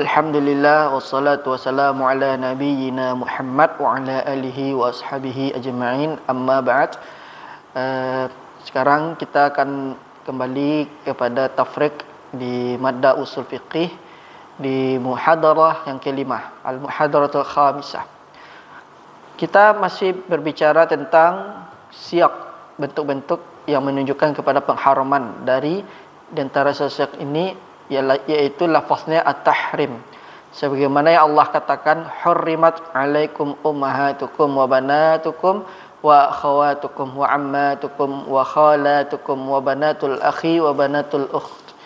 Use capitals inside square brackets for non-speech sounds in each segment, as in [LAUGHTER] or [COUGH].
Alhamdulillah wassalatu wassalamu ala nabiyyina Muhammad wa ala alihi wa ashabihi ajma'in. Amma ba'd. Uh, sekarang kita akan kembali kepada tafriq di madda usul fiqih di muhadarah yang kelima al-muhadaratul khamisah. Kita masih berbicara tentang siak bentuk-bentuk yang menunjukkan kepada pengharaman dari di antara siak ini iaitu lafaznya at-tahrim. Sebagaimana yang Allah katakan hurrimat alaikum ummahatukum wa banatukum wa akhawatukum wa ammatukum wa khalatukum wa banatul akhi wa banatul ukht.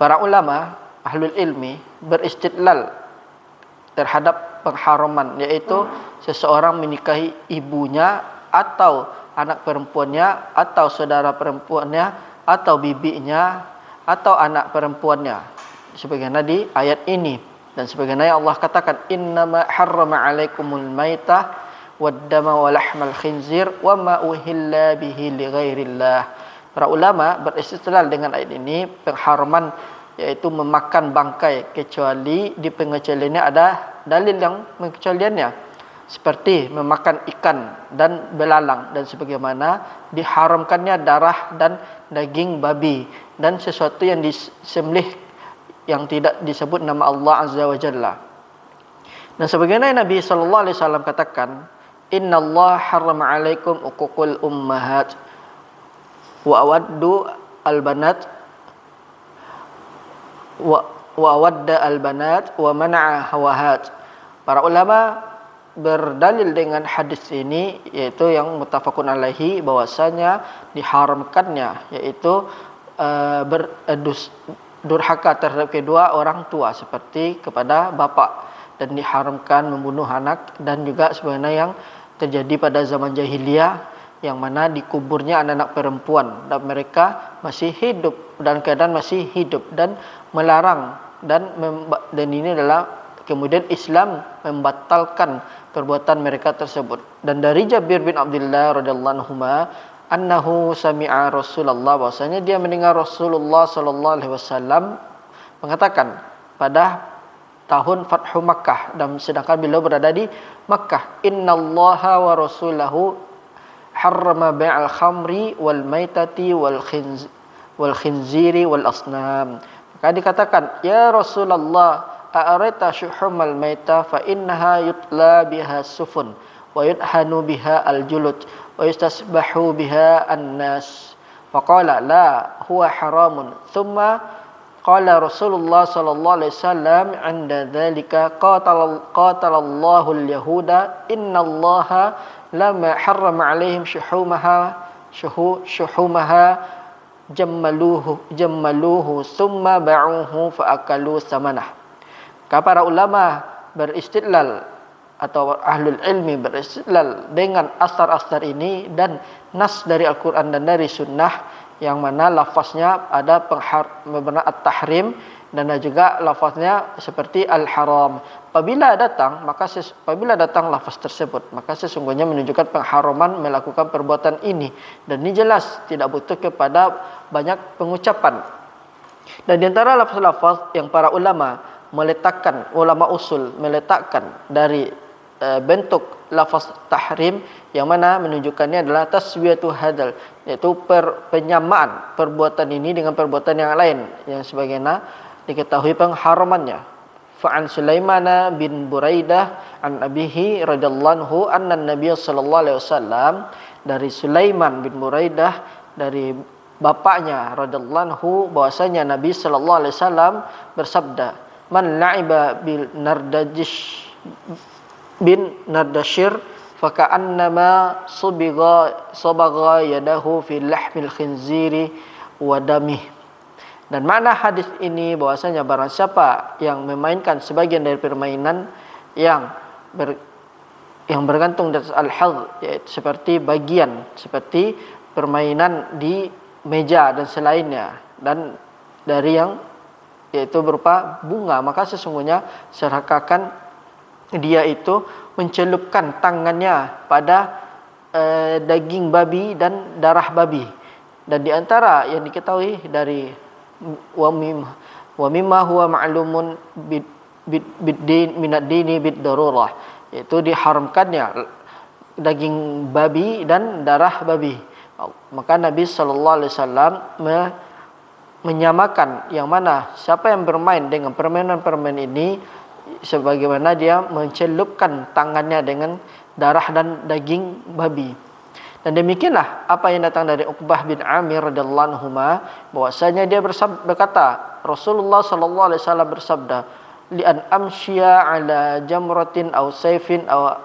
Para ulama ahlul ilmi beristidlal terhadap pengharaman iaitu seseorang menikahi ibunya atau anak perempuannya atau saudara perempuannya atau bibinya atau anak perempuannya. Sebagaimana di ayat ini. Dan sebagaimana Allah katakan innama harrama alaikumul maitah waddama wa lahmal khinzir wa ma uhilla bihi li ghairillah para ulama beristidlal dengan ayat ini pengharaman yaitu memakan bangkai kecuali di pengecualiannya ada dalil yang mengecualiannya seperti memakan ikan dan belalang dan sebagaimana diharamkannya darah dan daging babi dan sesuatu yang disembelih yang tidak disebut nama Allah Azza wa Jalla. Dan sebagaimana Nabi sallallahu alaihi wasallam katakan, "Inna Allah harrama 'alaikum uququl ummahat wa awaddu al-banat wa wa awadda al-banat wa mana'a hawahat." Para ulama berdalil dengan hadis ini yaitu yang mutafakun alaihi bahwasanya diharamkannya yaitu uh, durhaka terhadap kedua orang tua seperti kepada bapa dan diharamkan membunuh anak dan juga sebenarnya yang terjadi pada zaman jahiliyah yang mana dikuburnya anak-anak perempuan dan mereka masih hidup dan keadaan masih hidup dan melarang dan dan ini adalah kemudian Islam membatalkan perbuatan mereka tersebut. Dan dari Jabir bin Abdullah radhiyallahu anhu annahu sami'a Rasulullah bahwasanya dia mendengar Rasulullah sallallahu alaihi wasallam mengatakan pada tahun Fathu Makkah dan sedangkan beliau berada di Makkah innallaha wa rasulahu harrama bai'al khamri wal maitati wal khinz wal khinziri wal asnam. Maka dikatakan ya Rasulullah a'arata syuhumal maita fa innaha yutla biha sufun wa yudhanu biha al-julud wa yustasbahu biha an-nas faqala la huwa haramun thumma qala rasulullah sallallahu alaihi wasallam 'inda dhalika qatala qatala Allahu al-yahuda inna allaha lama harrama 'alaihim shuhumaha shuhu shuhumaha jammaluhu jammaluhu thumma ba'uhu samanah para ulama beristidlal atau ahlul ilmi beristidlal dengan asar-asar ini dan nas dari Al-Quran dan dari sunnah yang mana lafaznya ada penghar benar at-tahrim dan juga lafaznya seperti al-haram. Apabila datang maka apabila datang lafaz tersebut maka sesungguhnya menunjukkan pengharaman melakukan perbuatan ini dan ini jelas tidak butuh kepada banyak pengucapan. Dan di antara lafaz-lafaz yang para ulama meletakkan ulama usul meletakkan dari uh, bentuk lafaz tahrim yang mana menunjukkannya adalah taswiyatu hadal iaitu per, penyamaan perbuatan ini dengan perbuatan yang lain. Yang sebagaimana diketahui pengharamannya. Fa'an Sulaiman bin Buraidah an abihi radhiyallahu anna nabiy sallallahu alaihi wasallam dari Sulaiman bin Buraidah dari bapaknya radhiyallahu bahwasanya Nabi sallallahu alaihi wasallam bersabda man la'iba bil nardajish bin nardashir faka'annama subiga sabaga yadahu fi lahmil khinziri wa damih dan makna hadis ini bahwasanya barang siapa yang memainkan sebagian dari permainan yang ber, yang bergantung dari al-hadh seperti bagian seperti permainan di meja dan selainnya dan dari yang yaitu berupa bunga. Maka sesungguhnya serakakan dia itu mencelupkan tangannya pada uh, daging babi dan darah babi. Dan di antara yang diketahui dari wa mimma huwa ma'lumun bid bid din min ad-dini bid darurah. Yaitu diharamkannya daging babi dan darah babi. Maka Nabi sallallahu alaihi wasallam menyamakan yang mana siapa yang bermain dengan permainan-permainan ini sebagaimana dia mencelupkan tangannya dengan darah dan daging babi. Dan demikianlah apa yang datang dari Uqbah bin Amir radhiyallahu anhu bahwasanya dia bersabda, berkata Rasulullah sallallahu alaihi wasallam bersabda li an amshiya ala jamratin aw sayfin aw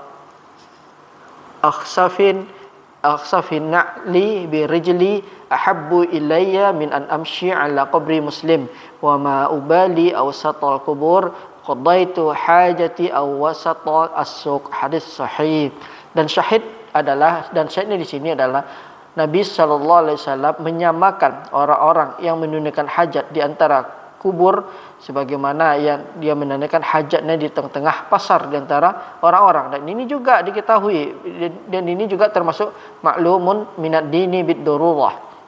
akhsafin akhsafin na'li bi rijli ahabbu ilayya min an amshi ala qabri muslim wa ma ubali aw satal kubur qadaitu hajati aw wasata as-suq hadis sahih dan syahid adalah dan syahidnya di sini adalah Nabi sallallahu alaihi wasallam menyamakan orang-orang yang menunaikan hajat di antara kubur sebagaimana yang dia menandakan hajatnya di tengah-tengah pasar di antara orang-orang. Dan ini juga diketahui dan ini juga termasuk maklumun minad dini bid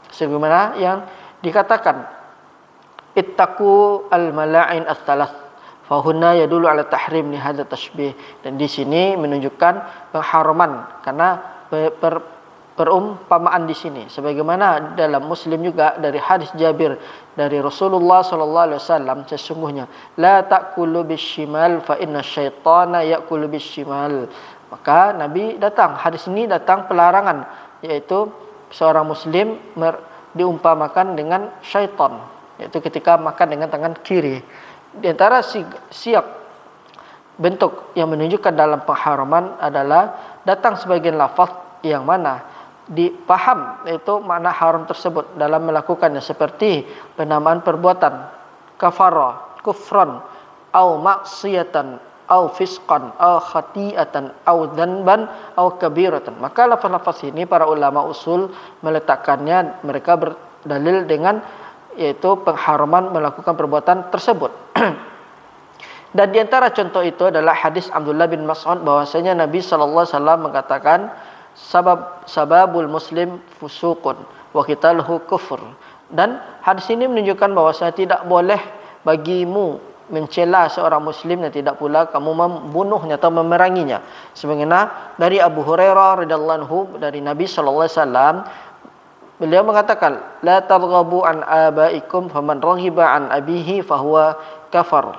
sebagaimana yang dikatakan ittaqu al mala'in ats-tsalath fahunna yadullu ala tahrim ni hadha tashbih. Dan di sini menunjukkan pengharaman karena per, perumpamaan di sini. Sebagaimana dalam muslim juga dari hadis Jabir dari Rasulullah sallallahu alaihi wasallam sesungguhnya la taqulu bishimal fa inna syaitana yaqulu bishimal. Maka nabi datang hadis ini datang pelarangan yaitu seorang muslim diumpamakan dengan syaitan yaitu ketika makan dengan tangan kiri. Di antara siap bentuk yang menunjukkan dalam pengharaman adalah datang sebagian lafaz yang mana dipaham itu makna haram tersebut dalam melakukannya seperti penamaan perbuatan kafara kufran au maksiyatan au fisqan au khati'atan au dhanban au kabiratan. Maka lafaz-lafaz ini para ulama usul meletakkannya mereka berdalil dengan yaitu pengharaman melakukan perbuatan tersebut. [CLEARS THROAT] Dan di antara contoh itu adalah hadis Abdullah bin Mas'ud bahwasanya Nabi sallallahu alaihi wasallam mengatakan sabab sababul muslim fusuqun wa qitaluhu kufur. Dan hadis ini menunjukkan bahawa saya tidak boleh bagimu mencela seorang muslim dan tidak pula kamu membunuhnya atau memeranginya. Sebagaimana dari Abu Hurairah radhiyallahu anhu dari Nabi sallallahu alaihi wasallam beliau mengatakan la targhabu an abaikum faman raghiba an abihi fahuwa kafar.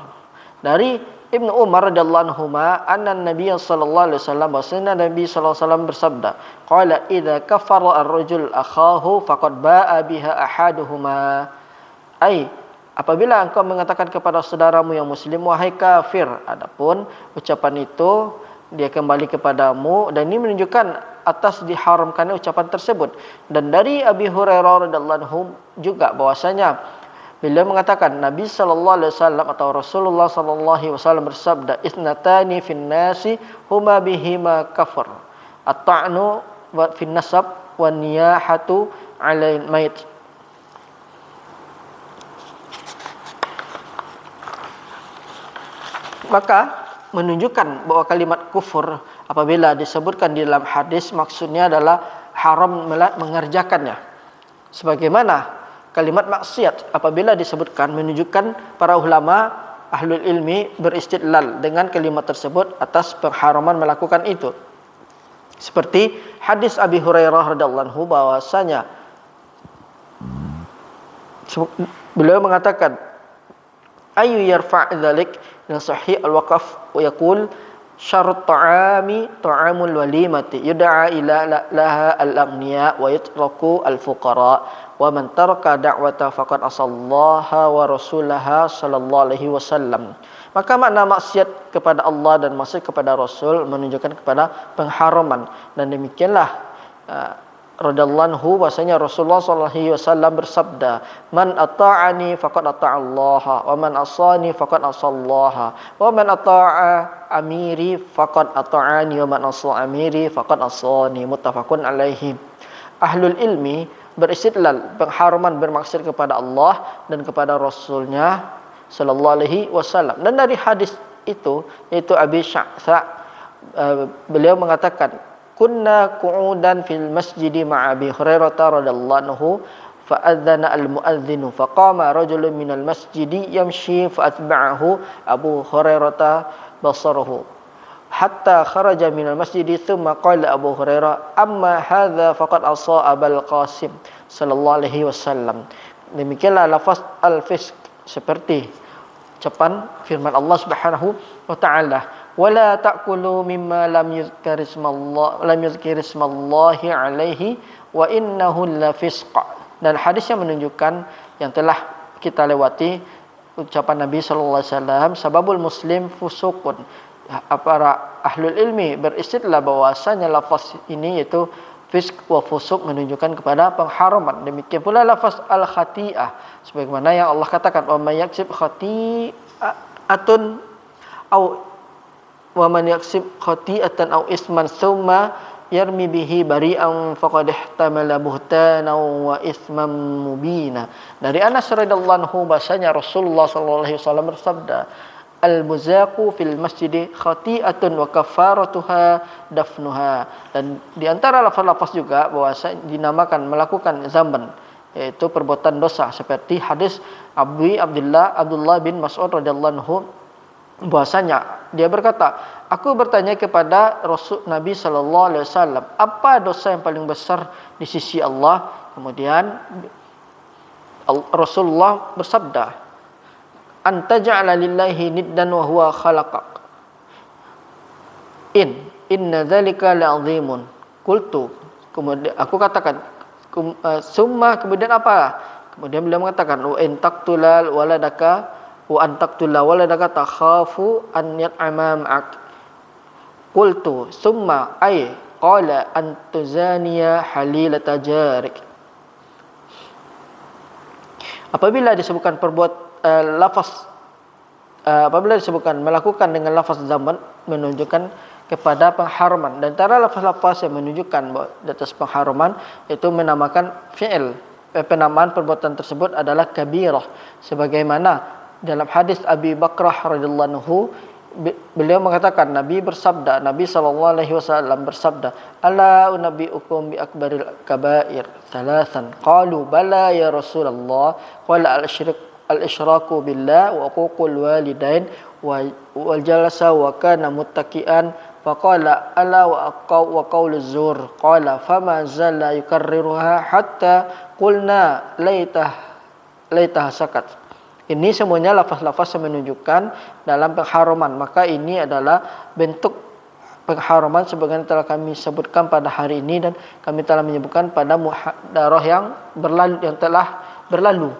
Dari Ibnu Umar radhiyallahu anhu ma anna Nabi sallallahu alaihi wasallam bahwasanya Nabi sallallahu alaihi wasallam bersabda qala idza kafara ar-rajul akhahu faqad ba'a biha ahaduhuma. Ai apabila engkau mengatakan kepada saudaramu yang muslim wahai kafir adapun ucapan itu dia kembali kepadamu dan ini menunjukkan atas diharamkannya ucapan tersebut. Dan dari Abi Hurairah radhiyallahu anhu juga bahwasanya Beliau mengatakan Nabi sallallahu alaihi wasallam atau Rasulullah sallallahu alaihi wasallam bersabda isnatani fin nasi huma bihima kafar at-ta'nu wa fin nasab wa niyahatu 'alal mayt maka menunjukkan bahwa kalimat kufur apabila disebutkan di dalam hadis maksudnya adalah haram mengerjakannya. Sebagaimana kalimat maksiat apabila disebutkan menunjukkan para ulama ahlul ilmi beristidlal dengan kalimat tersebut atas pengharaman melakukan itu. Seperti hadis Abi Hurairah radhiyallahu anhu bahwasanya beliau mengatakan ayu yarfa' dzalik yang sahih al-waqaf wa yaqul syarat ta'ami ta'amul walimati. Yud'a ila laha al-aghniya wa yutraku al-fuqara. Wa man taraka da'wata faqad asallaha wa rasulaha sallallahu alaihi wasallam. Maka makna maksiat kepada Allah dan maksiat kepada Rasul menunjukkan kepada pengharaman. Dan demikianlah uh, radhiyallahu anhu bahasanya Rasulullah sallallahu alaihi wasallam bersabda man ata'ani faqad ata'allaha wa man asani faqad asallaha wa man ata'a amiri faqad ata'ani wa man asa amiri faqad asani. Muttafaqun alaihi. Ahlul ilmi beristidlal pengharuman bermaksud kepada Allah dan kepada Rasulnya sallallahu alaihi wasallam. Dan dari hadis itu yaitu Abi Sya'sa uh, beliau mengatakan كنا قعودا في المسجد مع أبي هريرة رضي الله عنه فأذن المؤذن فقام رجل من المسجد يمشي فأتبعه أبو هريرة بصره حتى خرج من المسجد ثم قال أبو هريرة أما هذا فقد أصى أبا القاسم صلى الله عليه وسلم. demikianlah lafaz al-fisq. Seperti cepan firman Allah Subhanahu wa taala. Wala ta'kulu mimma lam yuzkar ismallah lam yuzkar ismallahi alaihi wa innahu lafisq. Dan hadis yang menunjukkan yang telah kita lewati ucapan Nabi sallallahu alaihi wasallam sababul muslim fusuqun. Para ahlul ilmi beristidlal bahwasanya lafaz ini iaitu fisk wa fusuq menunjukkan kepada pengharaman. Demikian pula lafaz al khati'ah sebagaimana yang Allah katakan wa may yaksib khati'atun au wa man yaksib khati'atan au isman thumma yarmi bihi bari'an faqad ihtamala buhtanan wa isman mubina. Dari Anas radhiyallahu anhu bahasanya Rasulullah sallallahu alaihi wasallam bersabda al-muzaqu fil masjid khati'atun wa kafaratuha dafnuha. Dan di antara lafaz-lafaz juga bahwa dinamakan melakukan zamban yaitu perbuatan dosa. Seperti hadis Abu Abdullah Abdullah bin Mas'ud radhiyallahu anhu bahwasanya dia berkata aku bertanya kepada Rasul Nabi sallallahu alaihi wasallam apa dosa yang paling besar di sisi Allah? Kemudian Rasulullah bersabda anta ja'ala lillahi niddan wa huwa khalaqak. In inna dzalika la'zimun qultu kemudian aku katakan uh, summa kemudian apa kemudian beliau mengatakan wa in taqtulal waladaka wa an taqtula waladaka takhafu an yat'ama ma'ak. Qultu summa ay qala an tuzaniya halilata jarik. Apabila disebutkan perbuatan uh, lafaz uh, apabila disebutkan melakukan dengan lafaz zaman menunjukkan kepada pengharaman. Dan antara lafaz-lafaz yang menunjukkan di atas pengharaman itu menamakan fi'il. Eh, penamaan perbuatan tersebut adalah kabirah. Sebagaimana dalam hadis Abi Bakrah radhiyallahu anhu beliau mengatakan Nabi bersabda Nabi wasallam bersabda ala unabbiukum bi akbaril kabair thalathan? Qalu bala ya rasulullah qala al syirk al-isyraku billah wa uququl walidain wal jalasa wa kana muttaqian faqala ala wa aqaw wa qaul zur. Qala fama zalla yukarriruha hatta qulna laitah laitah sakat ini semuanya lafaz-lafaz yang menunjukkan dalam pengharaman maka ini adalah bentuk pengharaman sebagaimana telah kami sebutkan pada hari ini dan kami telah menyebutkan pada muhadarah yang berlalu yang telah berlalu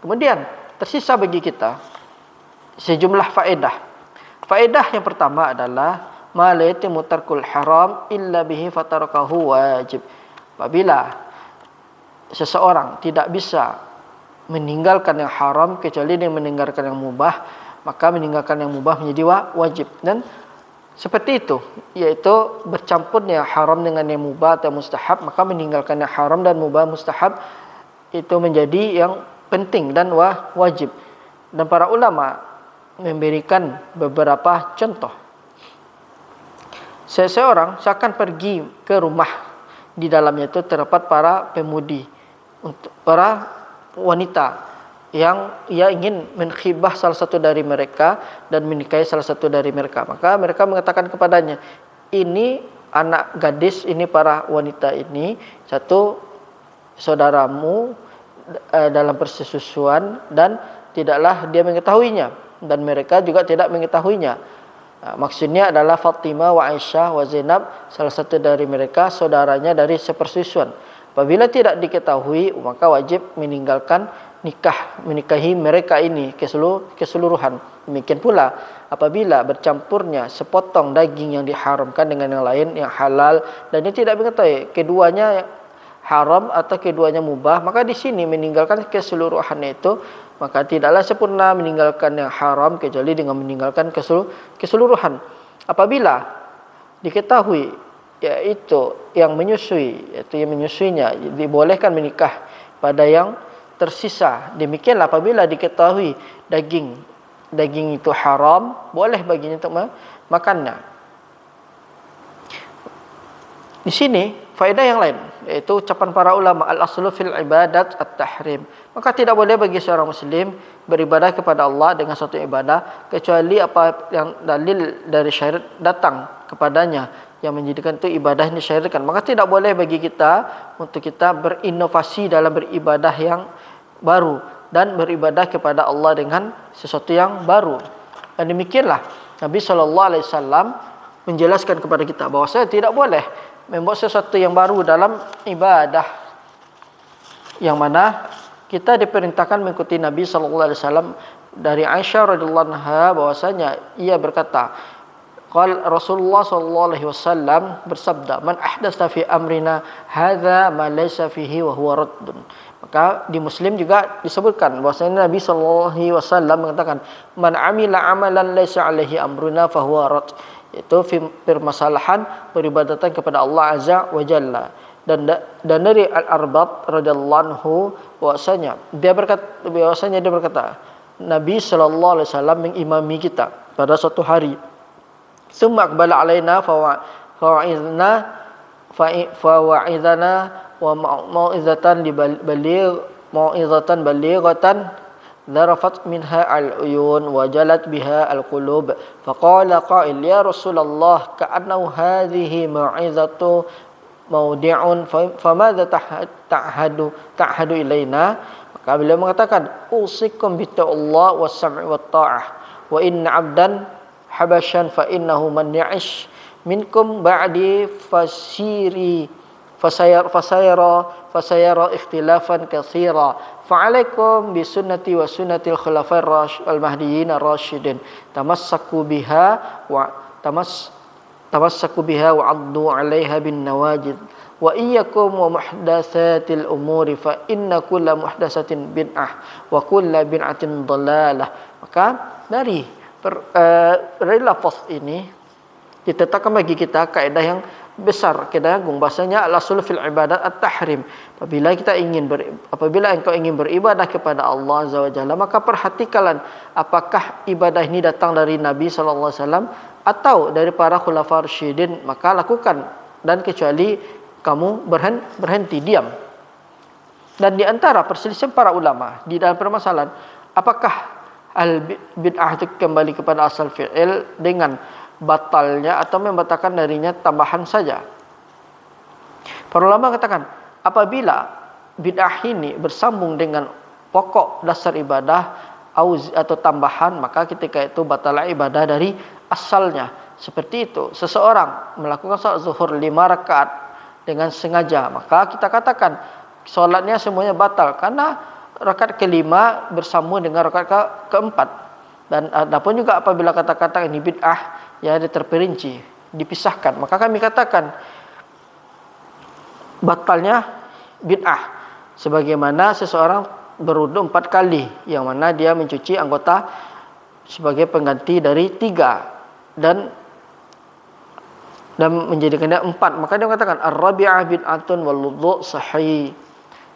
kemudian tersisa bagi kita sejumlah faedah. Faedah yang pertama adalah malaiti mutarkul haram illa bihi fatarakahu wajib. Apabila seseorang tidak bisa meninggalkan yang haram kecuali dia meninggalkan yang mubah, maka meninggalkan yang mubah menjadi wajib. Dan seperti itu yaitu bercampurnya haram dengan yang mubah atau mustahab maka meninggalkan yang haram dan mubah mustahab itu menjadi yang penting dan wajib. Dan para ulama memberikan beberapa contoh. Seseorang seakan pergi ke rumah. Di dalamnya itu terdapat para pemudi. Untuk para wanita yang ia ingin menkhibah salah satu dari mereka dan menikahi salah satu dari mereka maka mereka mengatakan kepadanya ini anak gadis ini para wanita ini satu saudaramu uh, dalam persesusuan dan tidaklah dia mengetahuinya dan mereka juga tidak mengetahuinya. Uh, maksudnya adalah Fatimah wa Aisyah wa Zainab salah satu dari mereka saudaranya dari sepersusuan. Apabila tidak diketahui maka wajib meninggalkan nikah menikahi mereka ini keseluruhan. Demikian pula apabila bercampurnya sepotong daging yang diharamkan dengan yang lain yang halal dan dia tidak mengetahui keduanya haram atau keduanya mubah maka di sini meninggalkan keseluruhan itu maka tidaklah sempurna meninggalkan yang haram kecuali dengan meninggalkan keseluruhan apabila diketahui yaitu yang menyusui yaitu yang menyusuinya dibolehkan menikah pada yang tersisa demikianlah apabila diketahui daging daging itu haram boleh baginya untuk makannya di sini faedah yang lain yaitu ucapan para ulama al-aslu fil ibadat at-tahrim. Maka tidak boleh bagi seorang muslim beribadah kepada Allah dengan suatu ibadah kecuali apa yang dalil dari syariat datang kepadanya yang menjadikan itu ibadah ini syariatkan. Maka tidak boleh bagi kita untuk kita berinovasi dalam beribadah yang baru dan beribadah kepada Allah dengan sesuatu yang baru. Dan demikianlah Nabi sallallahu alaihi wasallam menjelaskan kepada kita bahawa saya tidak boleh membuat sesuatu yang baru dalam ibadah yang mana kita diperintahkan mengikuti Nabi sallallahu alaihi wasallam dari Aisyah radhiyallahu anha bahwasanya ia berkata qal Rasulullah sallallahu alaihi wasallam bersabda man ahdatsa fi amrina hadza ma laysa fihi wa huwa raddun maka di muslim juga disebutkan bahwasanya Nabi sallallahu alaihi wasallam mengatakan man amila amalan laysa alaihi amruna fa huwa radd. Itu permasalahan peribadatan kepada Allah Azza wa Jalla. Dan dan dari Al Arbab radhiyallahu bahwasanya dia berkata bahwasanya dia berkata Nabi sallallahu alaihi wasallam mengimami kita pada suatu hari summa aqbala alaina fa wa'idna fa wa'idana wa mau'izatan li baligh mau'izatan balighatan ذرفت منها العيون وجلت بها القلوب فقال قائل يا رسول الله كأنه هذه موعظة maudi'un famadza ta'hadu ta'hadu ilaina? Maka beliau mengatakan usikum bi Allah wa sam'i wa ta'ah wa inna 'abdan habasyan fa innahu man ya'ish minkum ba'di fasiri fasayara fasayara fasayara ikhtilafan katsira fa'alaikum bi sunnati wa sunnatil khulafair rasyidin al mahdiyyin ar rasyidin tamassaku biha wa tamas tamassaku biha wa 'addu 'alaiha bin nawajid wa iyyakum wa muhdatsatil umuri fa inna kulla muhdatsatin bid'ah wa kulla bid'atin dhalalah maka dari per, uh, lafaz ini ditetapkan bagi kita kaidah yang besar kita agung. Bahasanya al-asul fil ibadat at-tahrim. Apabila kita ingin ber, apabila engkau ingin beribadah kepada Allah azza wajalla maka perhatikanlah apakah ibadah ini datang dari Nabi sallallahu alaihi wasallam atau dari para khulafa rasyidin maka lakukan dan kecuali kamu berhenti, berhenti diam dan di antara perselisihan para ulama di dalam permasalahan apakah al bid'ah itu kembali kepada asal fi'il dengan batalnya atau membatalkan darinya tambahan saja. Para ulama katakan, apabila bid'ah ini bersambung dengan pokok dasar ibadah atau tambahan, maka ketika itu batal ibadah dari asalnya. Seperti itu, seseorang melakukan salat zuhur lima rakaat dengan sengaja, maka kita katakan solatnya semuanya batal karena rakaat kelima bersambung dengan rakaat ke keempat. Dan adapun juga apabila kata-kata ini bid'ah ya ada terperinci dipisahkan maka kami katakan batalnya bid'ah sebagaimana seseorang berwudu empat kali yang mana dia mencuci anggota sebagai pengganti dari tiga dan dan menjadikannya empat. Maka dia mengatakan ar-rabi'ah bid'atun wal wudu sahih.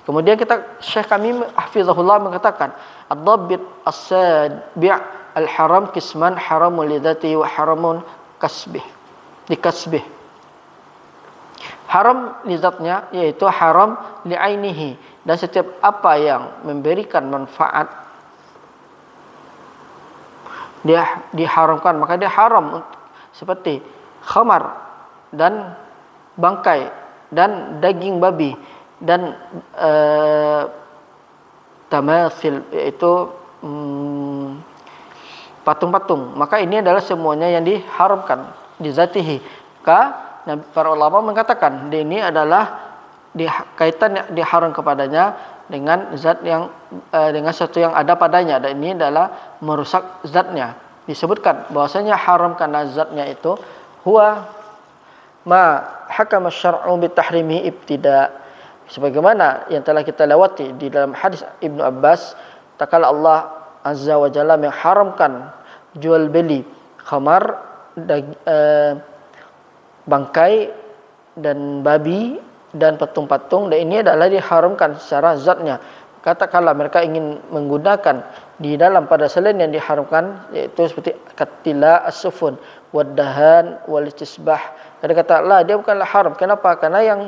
Kemudian kita Syekh kami hafizahullah mengatakan ad-dabbit as-sabi' al-haram kisman haramun lidati wa haramun kasbih. Dikasbih haram lizatnya yaitu haram li'ainihi dan setiap apa yang memberikan manfaat dia diharamkan maka dia haram seperti khamar dan bangkai dan daging babi dan uh, tamasil yaitu um, patung-patung. Maka ini adalah semuanya yang diharamkan di zatihi. Maka para ulama mengatakan ini adalah di kaitan diharam kepadanya dengan zat yang uh, dengan sesuatu yang ada padanya. Dan ini adalah merusak zatnya. Disebutkan bahwasanya haram karena zatnya itu. Huwa ma hakama syar'u bi tahrimi ibtida. Sebagaimana yang telah kita lewati di dalam hadis Ibnu Abbas takala Allah azza wa jalla mengharamkan jual beli khamar dag, uh, bangkai dan babi dan patung-patung dan ini adalah diharamkan secara zatnya. Katakanlah mereka ingin menggunakan di dalam pada selain yang diharamkan iaitu seperti katila as-sufun wadahan wal istisbah ada kata lah dia bukanlah haram. Kenapa? Karena yang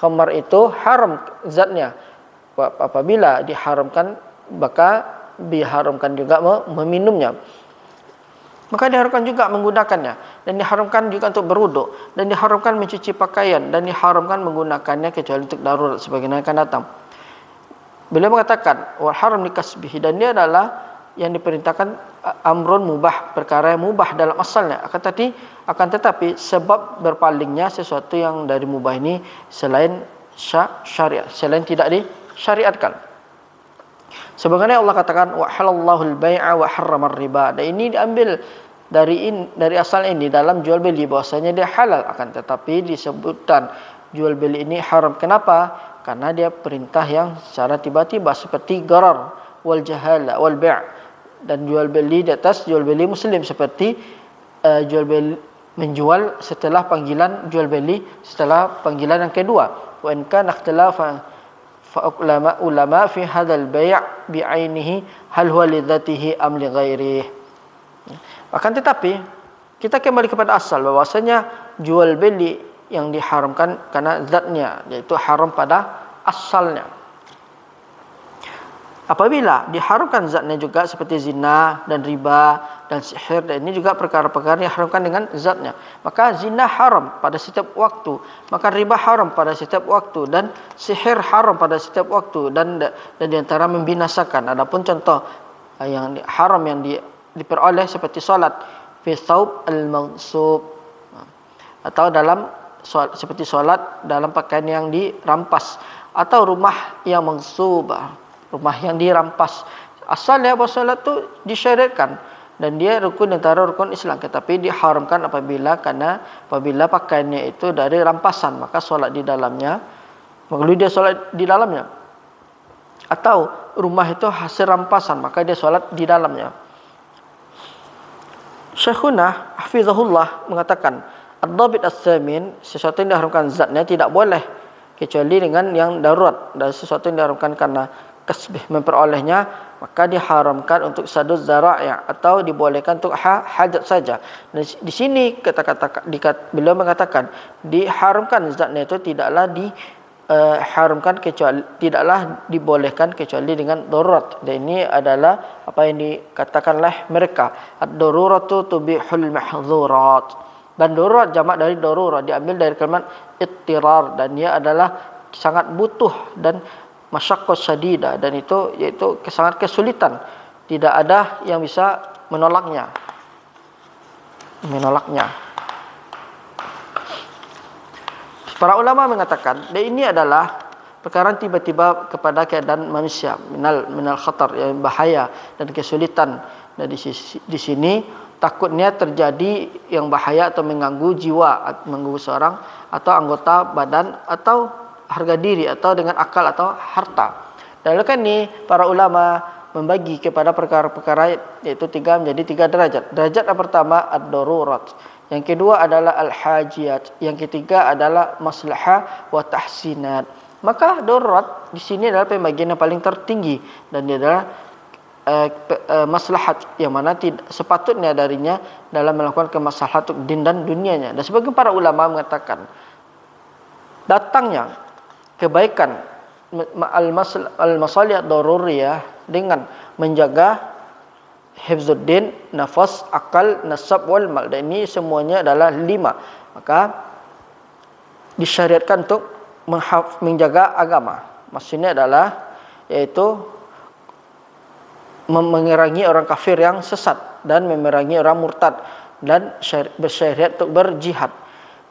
khamar itu haram zatnya. Apabila diharamkan maka diharamkan juga meminumnya maka diharamkan juga menggunakannya. Dan diharamkan juga untuk beruduk. Dan diharamkan mencuci pakaian. Dan diharamkan menggunakannya kecuali untuk darurat sebagaimana akan datang. Beliau mengatakan wal haram likasbihi dan dia adalah yang diperintahkan amrun mubah perkara yang mubah dalam asalnya. Akan tetapi akan tetapi sebab berpalingnya sesuatu yang dari mubah ini selain syariat selain tidak disyariatkan sebagaimana Allah katakan wa halallahu al-bai'a wa harrama riba dan ini diambil dari in, dari asal ini dalam jual beli bahwasanya dia halal akan tetapi disebutkan jual beli ini haram. Kenapa? Karena dia perintah yang secara tiba-tiba seperti garar wal jahala wal bai' dan jual beli di atas jual beli muslim seperti uh, jual beli menjual setelah panggilan jual beli setelah panggilan yang kedua. Wa in kana ikhtilafan fa ulama ulama fi hadzal bai' bi ainihi hal huwa li dzatihi am li akan tetapi kita kembali kepada asal bahwasanya jual beli yang diharamkan karena zatnya yaitu haram pada asalnya apabila diharamkan zatnya juga seperti zina dan riba dan sihir dan ini juga perkara-perkara yang diharamkan dengan zatnya. Maka zina haram pada setiap waktu maka riba haram pada setiap waktu dan sihir haram pada setiap waktu dan dan diantara membinasakan. Adapun contoh eh, yang haram yang di, diperoleh seperti solat fi thawb al-mansub. Atau dalam seperti solat dalam pakaian yang dirampas atau rumah yang mansubah rumah yang dirampas. Asalnya bahawa solat tu disyariatkan dan dia rukun antara rukun Islam. Tetapi diharamkan apabila karena apabila pakaiannya itu dari rampasan maka solat di dalamnya perlu dia solat di dalamnya. Atau rumah itu hasil rampasan maka dia solat di dalamnya. Syekhuna Hafizahullah mengatakan Ad-Dabit As-Samin sesuatu yang diharamkan zatnya tidak boleh kecuali dengan yang darurat. Dan sesuatu yang diharamkan karena kasbih memperolehnya maka diharamkan untuk saduz zara' atau dibolehkan untuk ha, hajat saja. Dan di sini kata-kata beliau mengatakan diharamkan zatnya itu tidaklah di uh, haramkan kecuali tidaklah dibolehkan kecuali dengan darurat. Dan ini adalah apa yang dikatakan oleh mereka ad-daruratu tubihul mahzurat dan darurat jamak dari darurat diambil dari kalimat ittirar dan ia adalah sangat butuh dan masyaqqah syadidah dan itu iaitu sangat kesulitan. Tidak ada yang bisa menolaknya. Menolaknya. Para ulama mengatakan dan ini adalah perkara tiba-tiba kepada keadaan manusia minal minal khatar yang bahaya dan kesulitan. Dan di, di sini takutnya terjadi yang bahaya atau mengganggu jiwa mengganggu seorang atau anggota badan atau harga diri atau dengan akal atau harta. Dan kan ini para ulama membagi kepada perkara-perkara yaitu tiga menjadi tiga derajat. Derajat yang pertama ad-darurat. Yang kedua adalah al-hajiyat. Yang ketiga adalah maslahah wa tahsinat. Maka darurat di sini adalah pembagian yang paling tertinggi dan dia adalah uh, uh, maslahat yang mana tidak sepatutnya darinya dalam melakukan kemaslahat untuk din dan dunianya. Dan sebagian para ulama mengatakan datangnya kebaikan al-masalih daruriyah dengan menjaga hifzuddin, nafas, akal, nasab wal mal. Dan ini semuanya adalah lima. Maka disyariatkan untuk menjaga agama. Maksudnya adalah yaitu memerangi orang kafir yang sesat dan memerangi orang murtad dan bersyariat untuk berjihad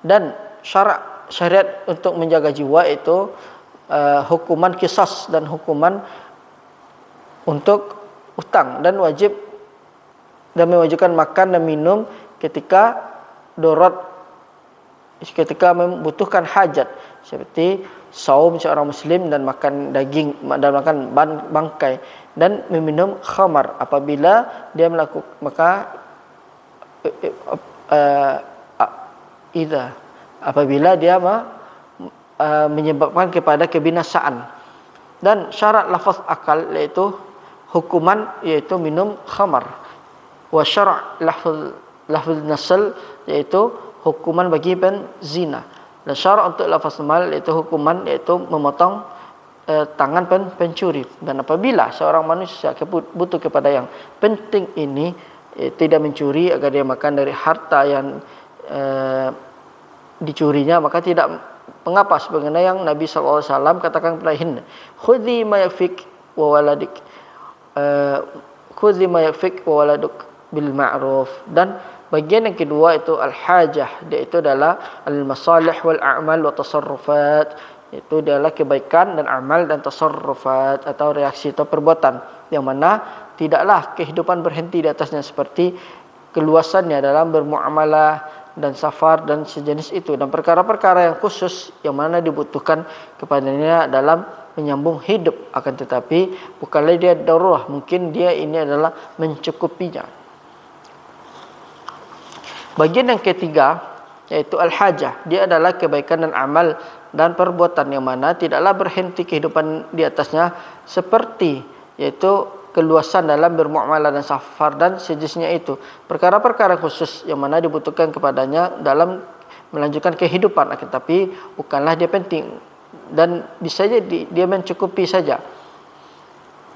dan syarat syariat untuk menjaga jiwa itu uh, hukuman kisas dan hukuman untuk utang dan wajib dan mewajibkan makan dan minum ketika darurat ketika membutuhkan hajat seperti saum seorang muslim dan makan daging dan makan bangkai dan meminum khamar apabila dia melakukan maka uh, apabila dia uh, menyebabkan kepada kebinasaan. Dan syarat lafaz akal iaitu hukuman iaitu minum khamar. Wa syara' lafaz lafaz nasl iaitu hukuman bagi zina. Dan syarat untuk lafaz mal iaitu hukuman iaitu memotong eh, tangan pen pencuri. Dan apabila seorang manusia butuh kepada yang penting ini eh, tidak mencuri agar dia makan dari harta yang eh, dicurinya maka tidak mengapa sebagaimana yang Nabi SAW katakan kepada Hind khudhi ma yakfik wa waladik. Uh, khudhi ma yakfik wa waladuk bil ma'ruf. Dan bagian yang kedua itu al hajah dia itu adalah al masalih wal a'mal wa tasarrufat. Itu adalah kebaikan dan amal dan tasarrufat atau reaksi atau perbuatan. Yang mana tidaklah kehidupan berhenti di atasnya seperti keluasannya dalam bermuamalah dan safar dan sejenis itu. Dan perkara-perkara yang khusus yang mana dibutuhkan kepadanya dalam menyambung hidup. Akan tetapi bukanlah dia darurat. Mungkin dia ini adalah mencukupinya bagian yang ketiga yaitu al-hajah. Dia adalah kebaikan dan amal dan perbuatan yang mana tidaklah berhenti kehidupan di atasnya seperti yaitu keluasan dalam bermuamalah dan safar dan sejenisnya itu. Perkara-perkara khusus yang mana dibutuhkan kepadanya dalam melanjutkan kehidupan. Akan tapi bukanlah dia penting. Dan bisa jadi dia mencukupi saja.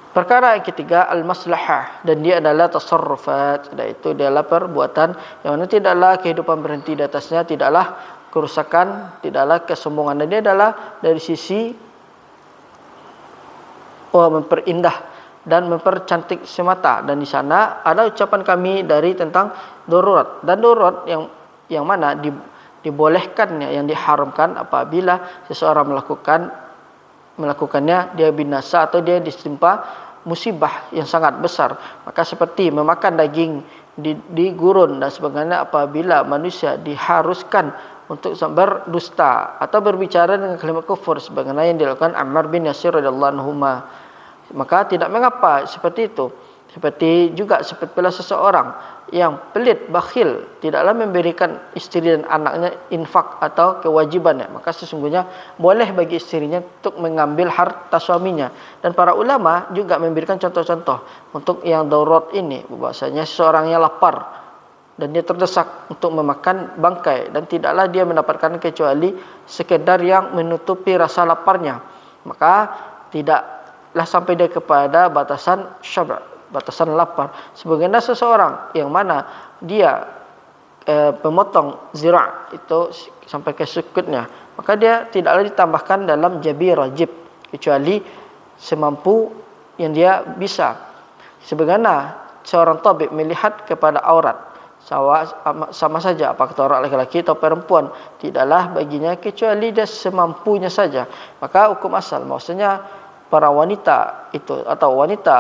Perkara yang ketiga al-maslahah. Dan dia adalah tasarrufat. Itu adalah perbuatan yang mana tidaklah kehidupan berhenti di atasnya tidaklah kerusakan tidaklah kesombongan. Dan dia adalah dari sisi oh, memperindah dan mempercantik semata. Dan di sana ada ucapan kami dari tentang darurat. Dan darurat yang yang mana di, dibolehkannya yang diharamkan apabila seseorang melakukan melakukannya dia binasa atau dia ditimpa musibah yang sangat besar. Maka seperti memakan daging di, di gurun dan sebagainya apabila manusia diharuskan untuk berdusta atau berbicara dengan kalimat kufur sebagaimana yang dilakukan Ammar bin Yasir radhiyallahu anhu maka tidak mengapa seperti itu. Seperti juga seperti pula seseorang yang pelit bakhil tidaklah memberikan istri dan anaknya infak atau kewajibannya. Maka sesungguhnya boleh bagi istrinya untuk mengambil harta suaminya. Dan para ulama juga memberikan contoh-contoh untuk yang darurat ini. Bahwasanya seseorang yang lapar dan dia terdesak untuk memakan bangkai dan tidaklah dia mendapatkan kecuali sekedar yang menutupi rasa laparnya. Maka tidak lah sampai dia kepada batasan syab' batasan lapar sebagaimana seseorang yang mana dia eh, pemotong zira' itu sampai ke sukutnya maka dia tidaklah ditambahkan dalam jabi rajib kecuali semampu yang dia bisa. Sebagaimana seorang tabib melihat kepada aurat sama, sama saja apakah orang laki-laki atau perempuan tidaklah baginya kecuali dia semampunya saja. Maka hukum asal maksudnya para wanita itu atau wanita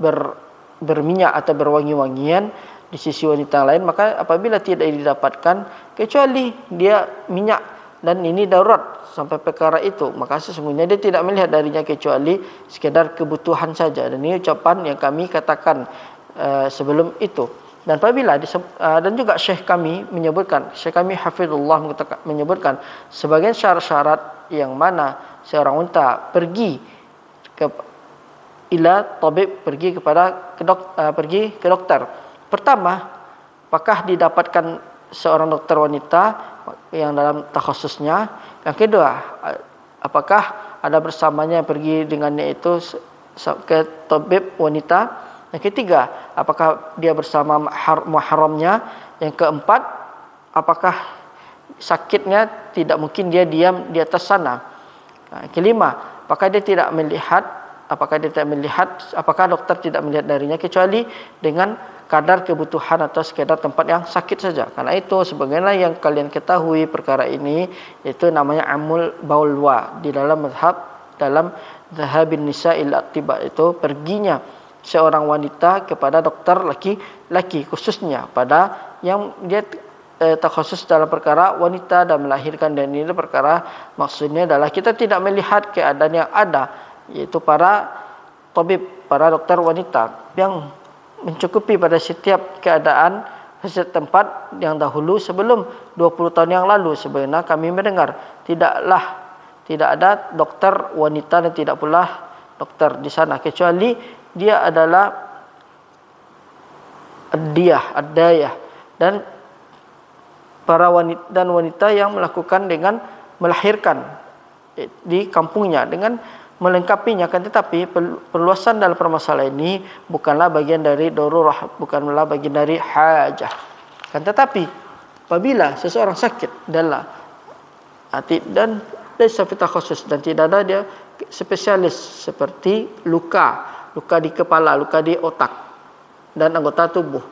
ber, berminyak atau berwangi-wangian di sisi wanita lain maka apabila tidak didapatkan kecuali dia minyak dan ini darurat sampai perkara itu maka sesungguhnya dia tidak melihat darinya kecuali sekedar kebutuhan saja. Dan ini ucapan yang kami katakan uh, sebelum itu. Dan apabila uh, dan juga syekh kami menyebutkan syekh kami hafizullah menyebutkan sebagian syarat-syarat yang mana seorang wanita pergi ke ila tabib pergi kepada ke dok, uh, pergi ke dokter. Pertama, apakah didapatkan seorang dokter wanita yang dalam takhasusnya? Yang kedua, apakah ada bersamanya pergi dengannya itu ke tabib wanita? Yang ketiga, apakah dia bersama mahramnya? Yang keempat, apakah sakitnya tidak mungkin dia diam di atas sana? Yang kelima, apakah dia tidak melihat apakah dia tidak melihat apakah dokter tidak melihat darinya kecuali dengan kadar kebutuhan atau sekedar tempat yang sakit saja. Karena itu sebagaimana yang kalian ketahui perkara ini itu namanya amul baulwa. Di dalam mazhab dalam zahabin nisa ila tiba itu perginya seorang wanita kepada dokter laki-laki khususnya pada yang dia eh, khusus dalam perkara wanita dan melahirkan dan ini perkara maksudnya adalah kita tidak melihat keadaan yang ada yaitu para tabib para dokter wanita yang mencukupi pada setiap keadaan setiap tempat yang dahulu sebelum 20 tahun yang lalu. Sebenarnya kami mendengar tidaklah tidak ada dokter wanita dan tidak pula dokter di sana kecuali dia adalah dia adayah dan para wanita dan wanita yang melakukan dengan melahirkan di kampungnya. Dengan melengkapinya kan tetapi perluasan dalam permasalahan ini bukanlah bagian dari darurah bukanlah bagian dari hajah. Kan tetapi apabila seseorang sakit dalam hati dan dari safita khusus dan tidak ada dia spesialis seperti luka luka di kepala luka di otak dan anggota tubuh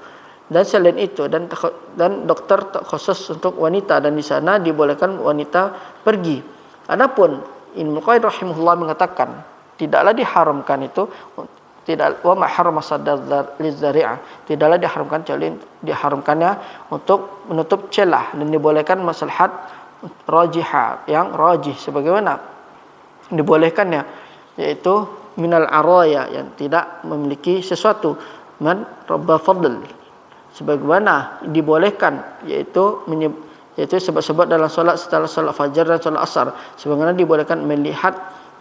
dan selain itu dan dan dokter khusus untuk wanita dan di sana dibolehkan wanita pergi. Adapun Ibnu Qayyim rahimahullah mengatakan tidaklah diharamkan itu tidak wa mahram lizari'ah. Tidaklah diharamkan kecuali diharamkannya untuk menutup celah dan dibolehkan maslahat rajiha yang rajih sebagaimana dibolehkannya yaitu minal araya yang tidak memiliki sesuatu. Man rabba fadl sebagaimana dibolehkan yaitu yaitu sebab-sebab dalam solat setelah solat fajar dan solat asar. Sebagaimana dibolehkan melihat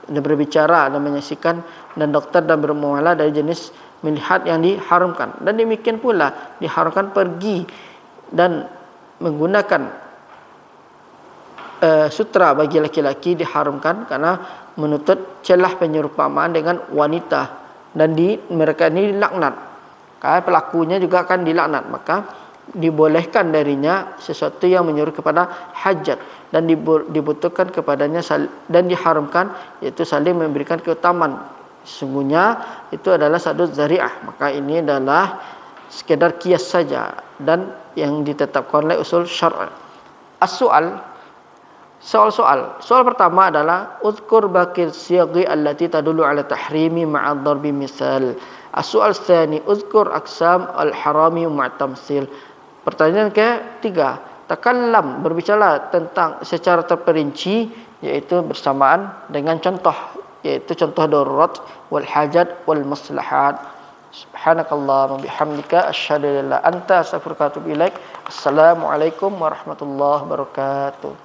dan berbicara dan menyaksikan dan dokter dan bermuamalah dari jenis melihat yang diharamkan. Dan demikian pula diharamkan pergi dan menggunakan uh, sutra bagi laki-laki diharamkan karena menuntut celah penyerupamaan dengan wanita. Dan di mereka ini dilaknat pelakunya juga akan dilaknat. Maka dibolehkan darinya sesuatu yang menyuruh kepada hajat. Dan dibutuhkan kepadanya dan diharamkan yaitu saling memberikan keutamaan. Sesungguhnya itu adalah satu zariah. Maka ini adalah sekedar kias saja dan yang ditetapkan oleh usul syara' as-soal soal-soal. Soal pertama adalah uzkur bakir siyaghi allati tadullu ala tahrimi ma'a dharbi misal As-soal tsani uzkur aqsam al-harami ma'tamsil. Pertanyaan ketiga, takallam berbicara tentang secara terperinci yaitu bersamaan dengan contoh yaitu contoh darurat wal hajat wal maslahat. Subhanakallah wa bihamdika asyhadu an la anta astaghfiruka wa atubu ilaik. Assalamualaikum warahmatullahi wabarakatuh.